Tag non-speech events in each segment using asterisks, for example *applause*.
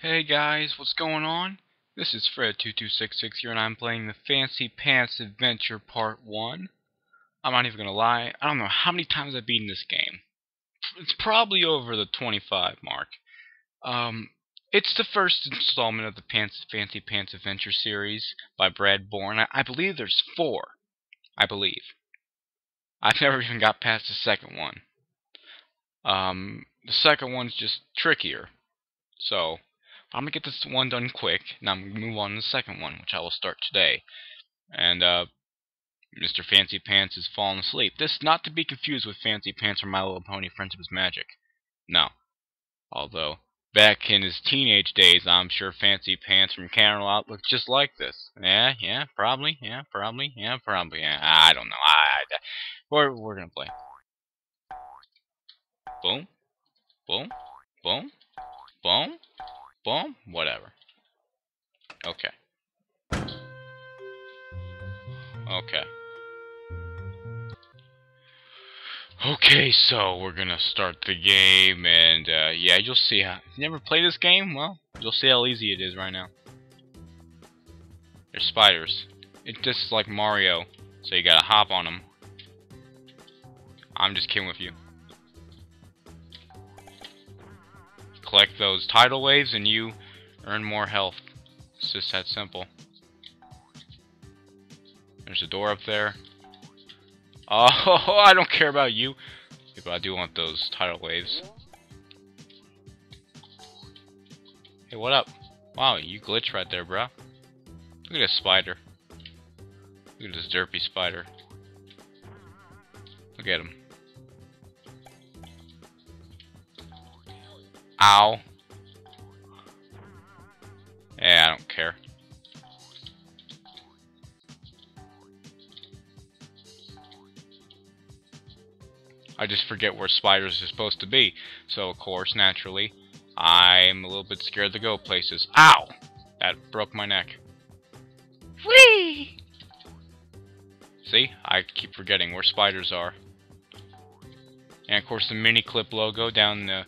Hey guys, what's going on? This is Fred2266 here and I'm playing the Fancy Pants Adventure Part 1. I'm not even gonna lie, I don't know how many times I've beaten this game. It's probably over the 25 mark. Um, it's the first installment of the Pants, Fancy Pants Adventure series by Brad Borne. I, I believe there's four. I believe. I've never even got past the second one. Um, the second one's just trickier. So, I'm gonna get this one done quick, and I'm gonna move on to the second one, which I will start today. And uh, Mr. Fancy Pants is falling asleep. This not to be confused with Fancy Pants from My Little Pony Friendship is Magic. No. Although back in his teenage days, I'm sure Fancy Pants from Canterlot looked just like this. Yeah, yeah, probably, yeah, probably, yeah, probably. Yeah, I don't know. I, I we're we're gonna play. Boom, boom, boom, boom. Boom? Whatever. Okay. Okay. Okay, so we're gonna start the game, and uh, yeah, you'll see how. You never played this game? Well, you'll see how easy it is right now. There's spiders. It's just like Mario, so you gotta hop on them. I'm just kidding with you. Collect those tidal waves and you earn more health. It's just that simple. There's a door up there. *laughs* Oh, I don't care about you. But I do want those tidal waves. Hey, what up? Wow, you glitch right there, bro. Look at this spider. Look at this derpy spider. Look at him. Ow. Yeah, I don't care. I just forget where spiders are supposed to be. So, of course, naturally, I'm a little bit scared to go places. Ow! That broke my neck. Whee! See? I keep forgetting where spiders are. And, of course, the Miniclip logo down the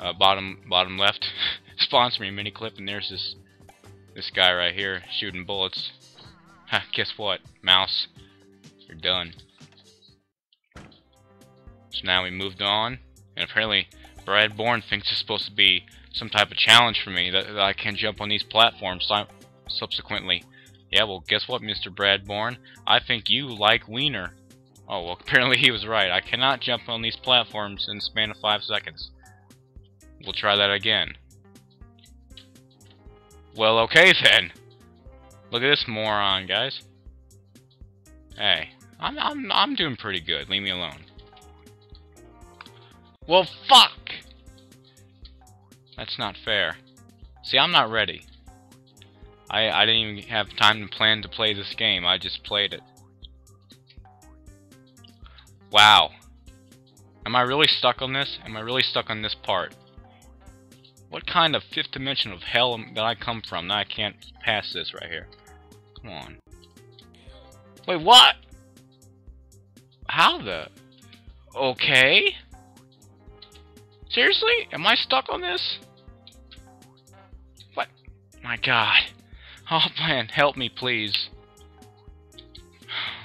uh, bottom bottom left. *laughs* Sponsor me Miniclip, and there's this this guy right here shooting bullets. Guess what, mouse? You're done. So now we moved on, and apparently Brad Borne thinks it's supposed to be some type of challenge for me that, that I can jump on these platforms subsequently. Yeah, well, guess what, Mr. Brad Borne? I think you like Wiener. Oh, well, *laughs* apparently he was right. I cannot jump on these platforms in the span of five seconds. We'll try that again. Well, okay *laughs* then. Look at this moron, guys. Hey, I'm I'm I'm doing pretty good. Leave me alone. Well, fuck. That's not fair. See, I'm not ready. I I didn't even have time to plan to play this game. I just played it. Wow. Am I really stuck on this? Am I really stuck on this part? What kind of fifth dimension of hell did I come from that I can't pass this right here? Come on. Wait, what? How the... Okay? Seriously? Am I stuck on this? What? My god. Oh man, help me please. *sighs*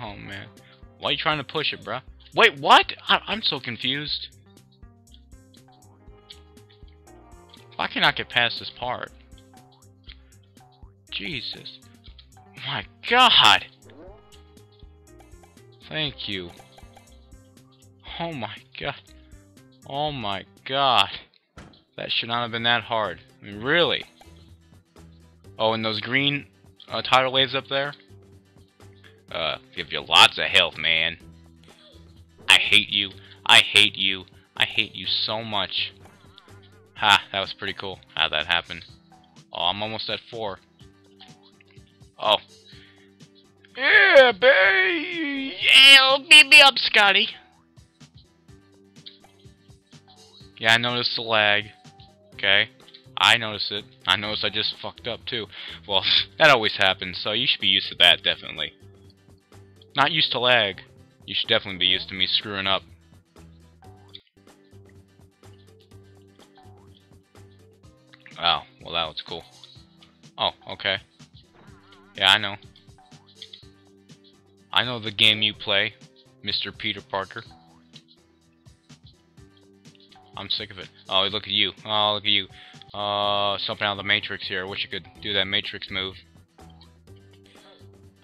Oh man. Why are you trying to push it, bruh? Wait, what? I I'm so confused. Why cannot get past this part? Jesus. My god! Thank you. Oh my god. Oh my god. That should not have been that hard. I mean, really? Oh, and those green uh, tidal waves up there? Uh, give you lots of health, man. I hate you. I hate you. I hate you so much. Ha, that was pretty cool how that happened. Oh, I'm almost at four. Oh. Yeah, baby! Yeah, beat me up, Scotty! Yeah, I noticed the lag. Okay. I noticed it. I noticed I just fucked up, too. Well, *laughs* that always happens, so you should be used to that, definitely. Not used to lag. You should definitely be used to me screwing up. Oh, well that was cool. Oh, okay. Yeah, I know. I know the game you play, Mr. Peter Parker. I'm sick of it. Oh, look at you. Oh, look at you. Uh, something out of the Matrix here. I wish I could do that Matrix move.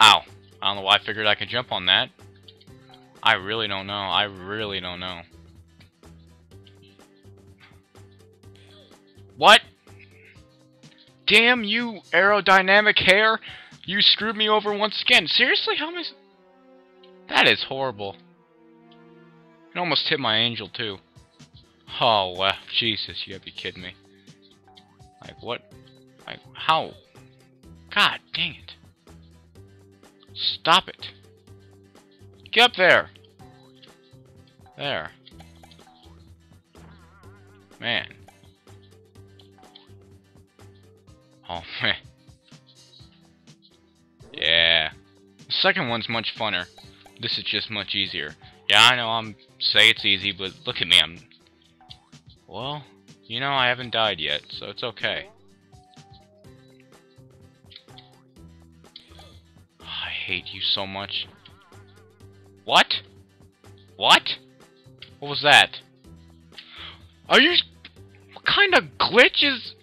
Ow. I don't know why I figured I could jump on that. I really don't know. I really don't know. What? Damn you, aerodynamic hair! You screwed me over once again. Seriously? How am I... That is horrible. It almost hit my angel, too. Oh, wow. Jesus, you gotta be kidding me. Like, what? Like, how? God dang it. Stop it. Get up there. There. Man. Oh, man. Yeah. The second one's much funner. This is just much easier. Yeah, I know I'm say it's easy, but look at me, I'm well, you know I haven't died yet, so it's okay. I hate you so much. What? What? What was that? Are you... What kind of glitch is...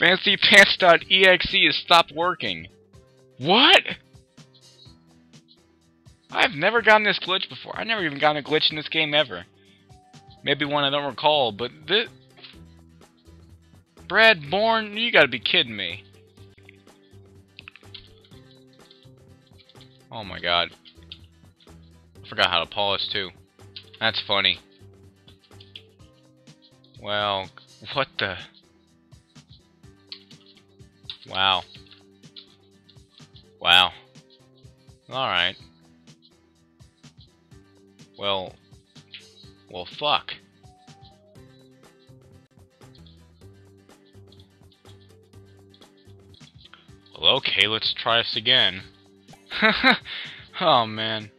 FancyPants.exe has stopped working. What? I've never gotten this glitch before. I've never even gotten a glitch in this game ever. Maybe one I don't recall, but this... Brad Borne, you gotta be kidding me. Oh my god. I forgot how to polish too. That's funny. Well, what the... Wow. Wow. Alright. Well... Well, fuck. Well, okay, let's try this again. *laughs* oh, man.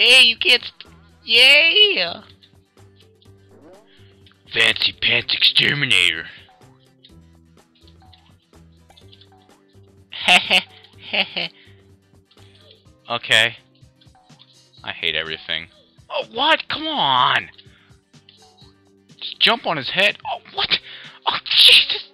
Hey, you can't. Yeah. Fancy Pants Exterminator. *laughs* okay. I hate everything. Oh, what? Come on! Just jump on his head. Oh, what? Oh, Jesus!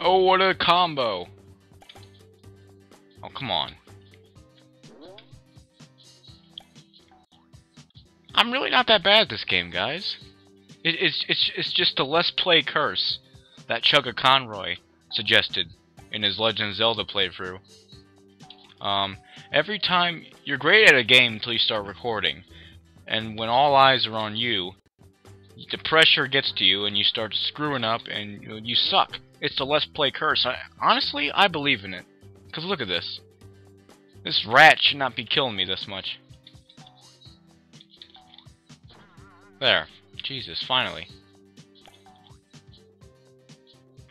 Oh, what a combo. Oh, come on. I'm really not that bad at this game, guys. It, it's, it's, it's just a Let's Play curse that ChuggaaConroy suggested in his Legend Zelda playthrough. Um, every time, you're great at a game until you start recording, and when all eyes are on you, the pressure gets to you and you start screwing up and you, you suck. It's the Let's Play curse. I, honestly, I believe in it. Because look at this. This rat should not be killing me this much. There. Jesus, finally.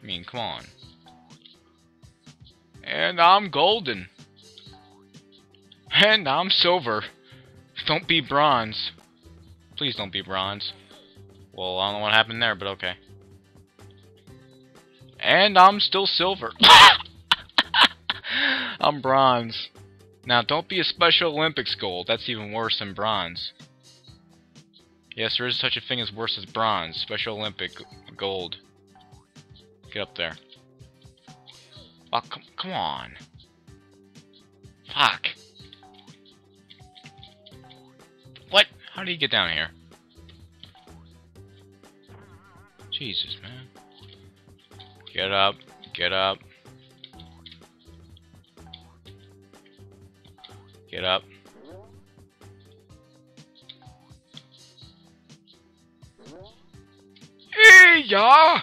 I mean, come on. And I'm golden. And I'm silver. Don't be bronze. Please don't be bronze. Well, I don't know what happened there, but okay. And I'm still silver. *laughs* I'm bronze. Now, don't be a Special Olympics gold. That's even worse than bronze. Yes, there is such a thing as worse as bronze. Special Olympic gold. Get up there. Oh, come, come on. Fuck. What? How did you get down here? Jesus, man. Get up. Get up. Get up. Hey, ya!